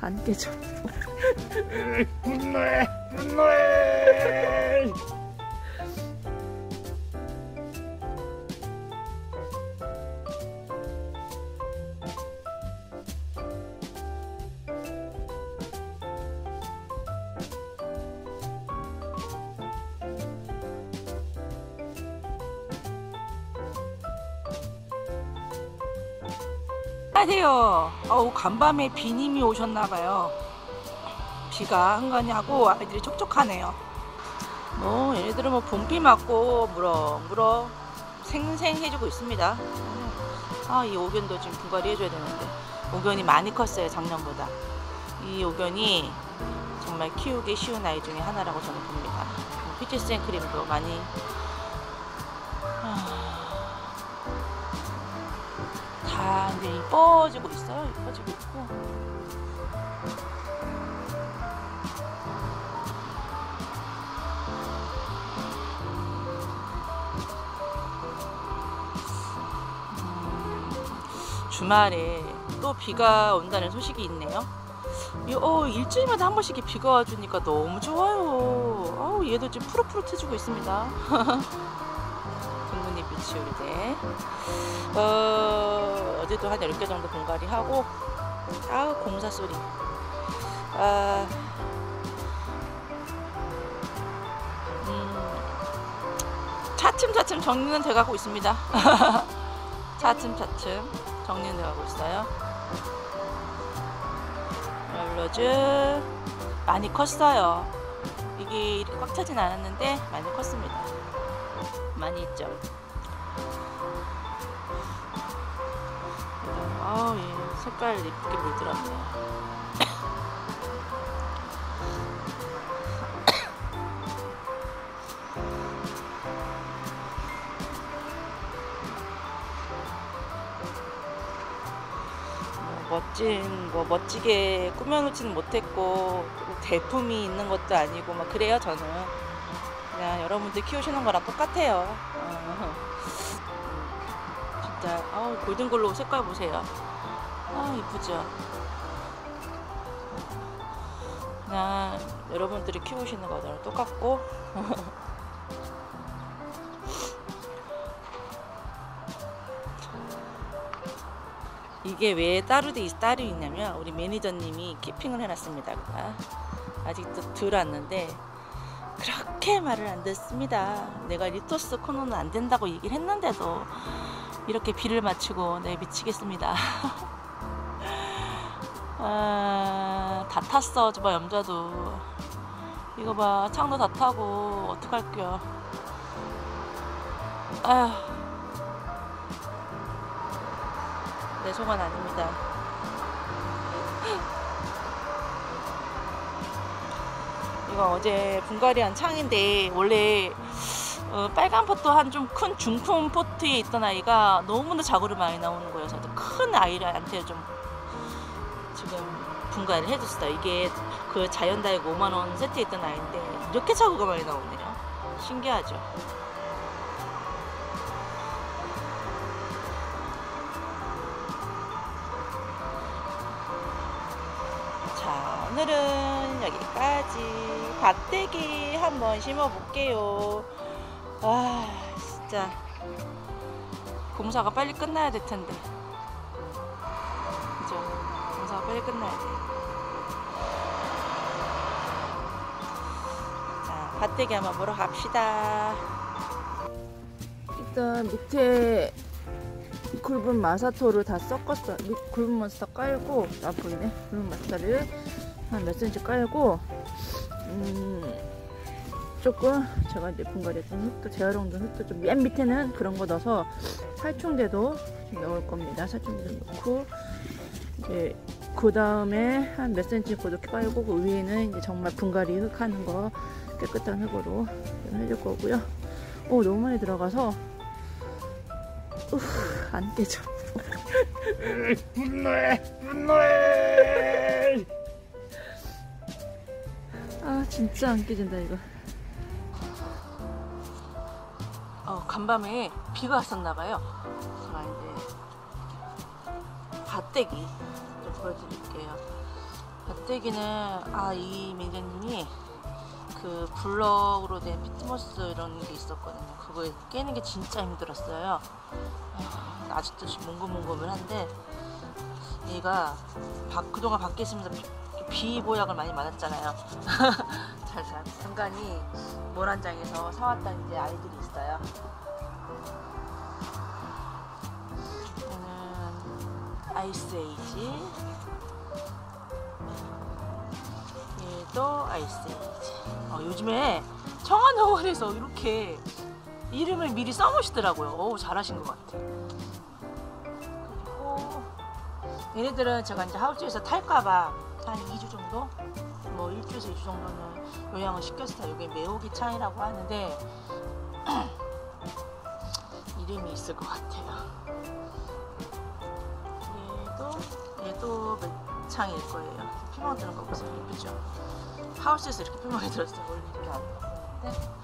안 깨져. 분노해 분노해 안녕하세요. 어우 간밤에 비님이 오셨나봐요. 비가 한가냐고 아이들이 촉촉하네요. 뭐 얘네들은 뭐 봄비 맞고 물어 물어 생생해지고 있습니다. 아 이 오견도 지금 분갈이 해줘야 되는데 오견이 많이 컸어요 작년보다. 이 오견이 정말 키우기 쉬운 아이 중에 하나라고 저는 봅니다. Peaches and Cream도 많이 다 이제 이뻐지고 있어요. 이뻐지고 있고. 음, 주말에 또 비가 온다는 소식이 있네요. 이- 어, 일주일마다 한 번씩 비가 와주니까 너무 좋아요. 아우, 얘도 지금 푸릇푸릇해지고 있습니다. 둥근잎 비치우리대. 어, 어제도 한 10개 정도 분갈이 하고, 아 공사 소리. 아, 음, 차츰차츰 정리는 돼가고 있습니다. 차츰차츰 정리는 돼가고 있어요. 롤러즈 많이 컸어요. 이게 꽉 차진 않았는데 많이 컸습니다. 많이 있죠. 색깔 예쁘게 물들었네요. 뭐 멋진 뭐 멋지게 꾸며놓지는 못했고 대품이 있는 것도 아니고 막 그래요 저는 그냥 여러분들 키우시는 거랑 똑같아요. 어. 진짜 아우 골든글로우 색깔 보세요. 아 이쁘죠. 그냥 여러분들이 키우시는 거랑 똑같고 이게 왜 따로 돼 있, 따로 있냐면 우리 매니저님이 키핑을 해놨습니다. 아직도 덜 왔는데 그렇게 말을 안 듣습니다. 내가 리토스 코너는 안 된다고 얘기를 했는데도 이렇게 비를 맞추고 내 미치겠습니다. 다 탔어, 저봐 염자도. 이거 봐, 창도 다 타고 어떡할게요. 아휴. 내 소관 아닙니다. 이거 어제 분갈이한 창인데 원래 어, 빨간 포트 한 좀 큰 중큰 포트에 있던 아이가 너무나 자고를 많이 나오는. 그래서 큰 아이한테 좀 지금 분갈이를 해줬어요. 이게 그 자연다육 5만 원 세트에 있던 아이인데 이렇게 자고가 많이 나오네요. 신기하죠. 자, 오늘은 여기까지. 밭대기 한번 심어볼게요. 아, 진짜. 공사가 빨리 끝나야 될 텐데. 끝나야 돼. 자, 밭대기 한번 보러 갑시다. 일단 밑에 굵은 마사토를 다 섞었어. 밑 굵은 마사토 깔고 안 보이네. 굵은 마사토를 한 몇 센치 깔고 음 조금 제가 이제 분갈이했던 흙도 재활용된 흙도 좀 맨 밑에는 그런 거 넣어서 살충제도 좀 넣을 겁니다. 살충제도 넣고 이제 그 다음에 한 몇 센치 고렇게 깔고 그 위에는 이제 정말 분갈이 흙 하는 거 깨끗한 흙으로 좀 해줄 거고요. 오 너무 많이 들어가서 우후, 안 깨져. 분노해 분노해 아 진짜 안 깨진다 이거. 어 간밤에 비가 왔었나 봐요. 제가 이제 밭대기 좀 보여드릴게요. 가뜩이는 아 이 매니저님이 그 블럭으로 된 피트모스 이런 게 있었거든요. 그거 깨는 게 진짜 힘들었어요. 아, 아직도 몽글몽글한데 얘가 밖- 그동안 밖에 있으면서 비, 비보약을 많이 맞았잖아요. 잘, 잘. 간간히 모란장에서 사왔던 이제 아이들이 있어요. 아이스 에이지. 얘도 아이스 에이지. 어, 요즘에 청와농원에서 이렇게 이름을 미리 써놓으시더라고요. 오, 잘하신 것 같아요. 그리고 얘네들은 제가 이제 하우스에서 탈까봐 한 2주 정도? 뭐 1주에서 2주 정도는 요양을 시켰어요. 이게 매우기 차이라고 하는데 이름이 있을 것 같아요. 얘도 매창일 거예요. 피멍 드는 거 보세요. 예쁘죠? 하우스에서 이렇게 피멍이 들었어요. 원래 이렇게 안 들었는데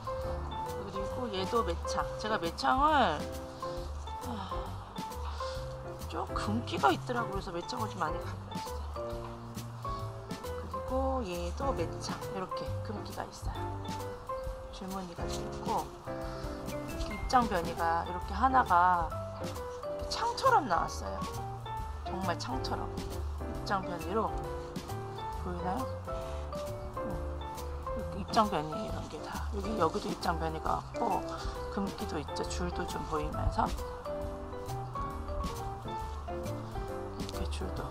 그리고 얘도 매창. 제가 매창을 아, 좀 금기가 있더라고요. 그래서 매창을 좀 많이 가져왔어요. 그리고 얘도 매창 이렇게 금기가 있어요. 줄무늬가 좀 있고 입장 변이가 이렇게 하나가 창처럼 나왔어요. 정말 창처럼 입장 변이로 보이나요? 입장 변이 이런 게 다 여기 여기도 입장 변이가 왔고 금기도 있죠. 줄도 좀 보이면서 이렇게 줄도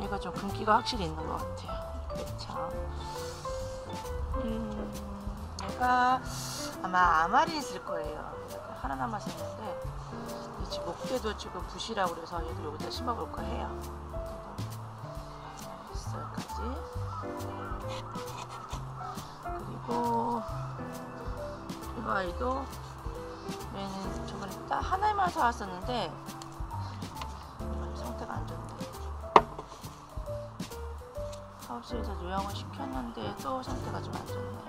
얘가 좀 금기가 확실히 있는 것 같아요. 참. 음, 얘가 아마 아마리 있을 거예요. 하나 남았었는데 이 지금 목대도 지금 부시라고 그래서 얘도 여기다 심어볼까 해요. 있어까지 그리고 이 아이도 얘는 저번에 딱 하나만 사왔었는데 상태가 안 좋네. 하우스에서 요양을 시켰는데 또 상태가 좀 안 좋네.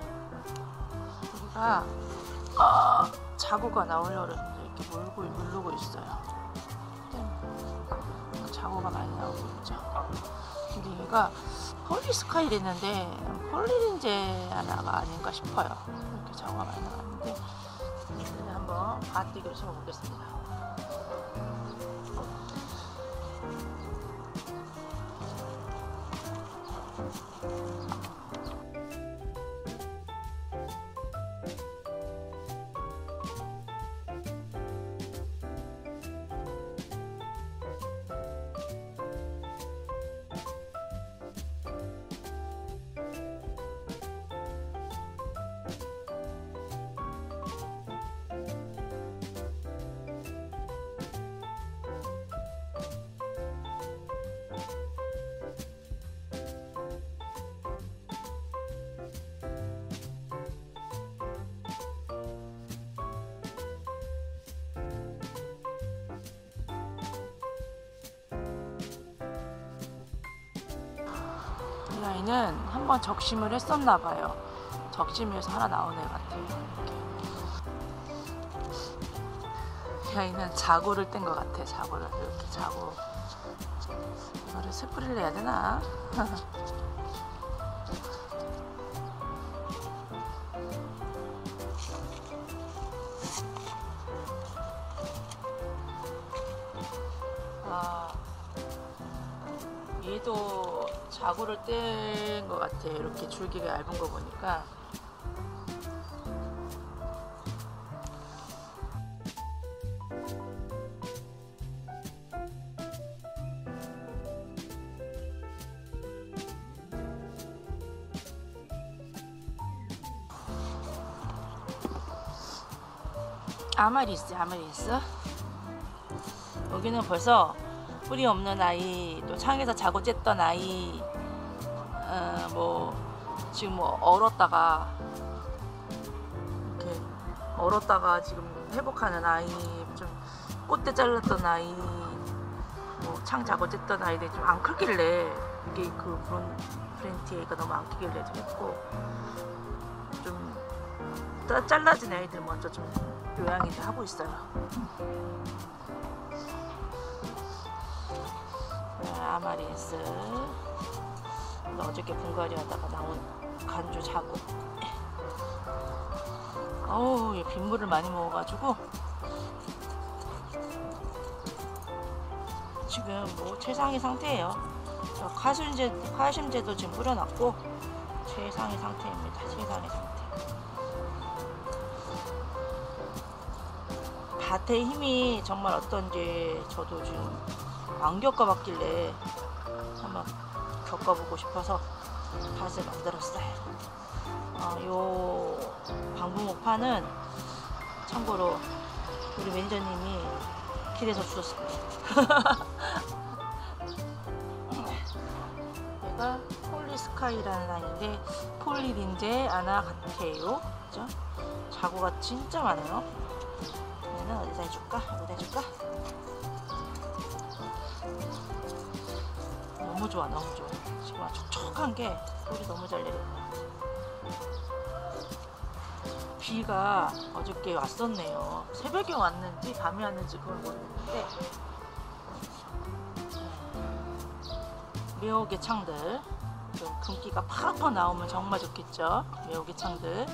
여기가 아, 자고가 나오려고 그러는데 이렇게 물고 누르고 있어요. 네. 자고가 많이 나오고 있죠. 근데 얘가 폴리스카이랬는데 폴리린제 하나가 아닌가 싶어요. 이렇게 자고가 많이 나왔는데 네, 한번 바띠기로 심어보겠습니다. 아이는 한번 적심을 했었나 봐요. 적심에서 하나 나온 애 같아요. 이렇게. 이 아이는 자고를 뗀 것 같아. 자고를 이렇게 자고. 이거를 스프리를 해야 되나? 자고를 뗀 것 같아. 이렇게 줄기가 얇은 거 보니까. 아마리스, 아마리스. 여기는 벌써 뿌리 없는 아이, 또 창에서 자고 쬐던 아이, 어, 뭐 지금 뭐 얼었다가 이렇게 얼었다가 지금 회복하는 아이, 좀 꽃대 잘랐던 아이, 뭐창 자고 쬐던 아이들이 좀 안 크길래 이게 그 브론 프렌티에가 너무 안 크길래 좀 했고 좀 따- 잘라진 아이들 먼저 좀 요양이 좀 하고 있어요. 네, 아마리스 어저께 분갈이 하다가 나온 간주 자국. 어우, 얘 빗물을 많이 먹어가지고 지금 뭐 최상의 상태예요. 저 칼슘제, 칼슘제도 지금 뿌려놨고 최상의 상태입니다. 최상의 상태. 밭의 힘이 정말 어떤지 저도 지금 안 겪어봤길래 한번 겪어보고 싶어서 밭을 만들었어요. 어, 요 방부목판은 참고로 우리 매니저님이 길에서 주셨습니다. 얘가 폴리스카이라는 라인인데 폴리린제 아나 같아요. 그죠? 자구가 진짜 많아요. 얘는 어디다 해줄까? 어디다 해줄까? 너무 좋아, 너무 좋아. 아주 촉촉한 게 꿀이 너무 잘 내린다. 비가 어저께 왔었네요. 새벽에 왔는지 밤에 왔는지 그걸 모르겠는데 매혹의 창들 좀 금기가 팍팍 나오면 정말 좋겠죠. 매혹의 창들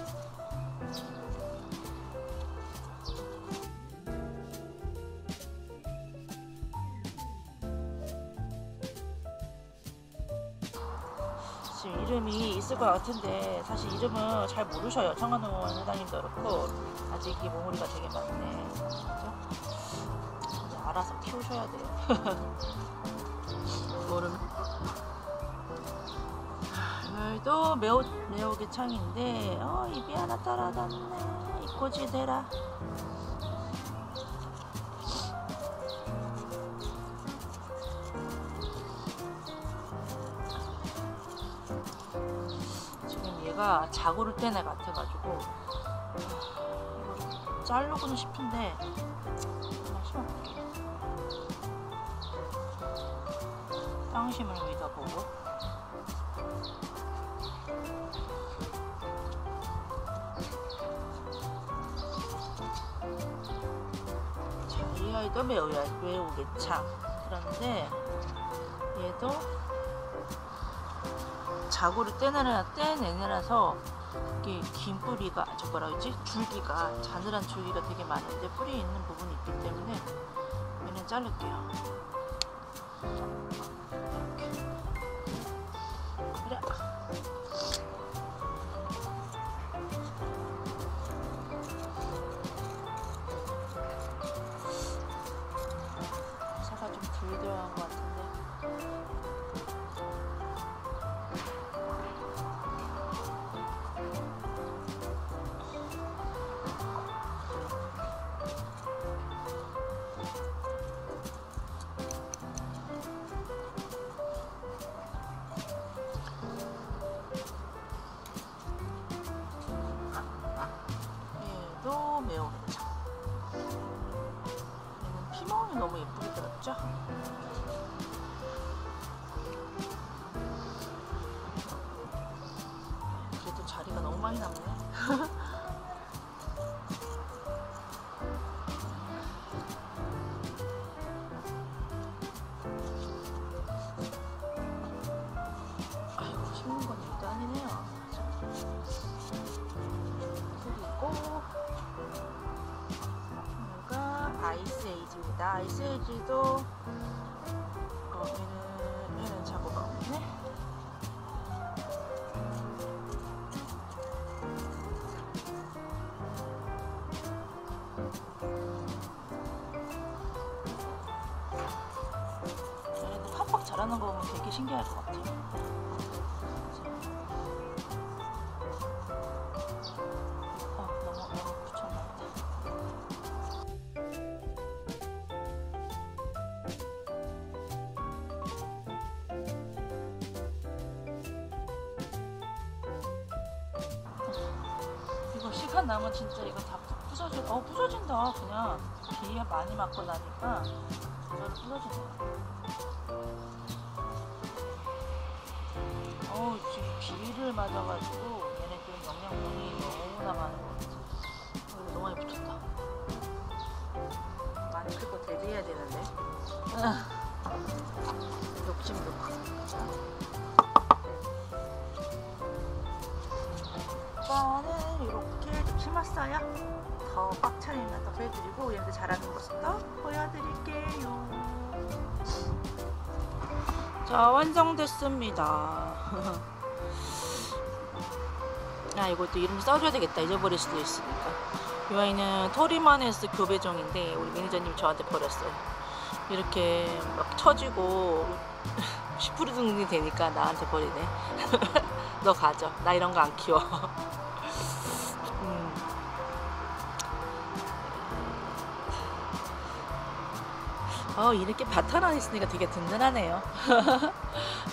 것 같은데 사실 이름은 잘 모르셔요. 청한원 회장님도 그렇고 아직 이 몽우리가 되게 많네. 그죠? 알아서 키우셔야 돼요. 모름. 오늘도 매우 매우게 창인데 어 입이 하나 따라갔네. 이꼬지 대라. 얘가 자고를 떼네 같아가지고 아, 이거 좀 자르고는 싶은데 땅심을 믿어보고. 자, 이 아이도 매우야 매우게 참 그런데 얘도 자구를 떼내라 떼내느라서 이게 긴 뿌리가 저 뭐라 그러지 줄기가 자늘한 줄기가 되게 많은데 뿌리 있는 부분이 있기 때문에 얘는 자를게요. 들었죠? 그래도 자리가 너무 많이 남네. 아이스 에이지입니다. 아이스 에이지도 어, 얘는 얘는 자고가 없네. 얘네들 팍팍 자라는 거 보면 되게 신기할 것 같아요. 이거 시간 남으면 진짜 이거 다 부서져. 어 부서진다. 그냥 비 많이 맞고 나니까 저를 부서지네요. 어우 지금 비를 맞아가지고 얘네들 영양분이 너무나 많은 것 같아. 어, 너무 많이 붙였다. 많이 클거 대비해야 되는데. 얘네들 자라는 모습도 보여드릴게요. 자 완성됐습니다. 아 이것도 이름 써줘야 되겠다. 잊어버릴 수도 있으니까. 이 아이는 토리마네스 교배종인데 우리 매니저님이 저한테 버렸어요. 이렇게 막 처지고 시푸르둥이 되니까 나한테 버리네. 너 가져. 나 이런 거 안 키워 어 이렇게 밭 하나 있으니까 되게 든든하네요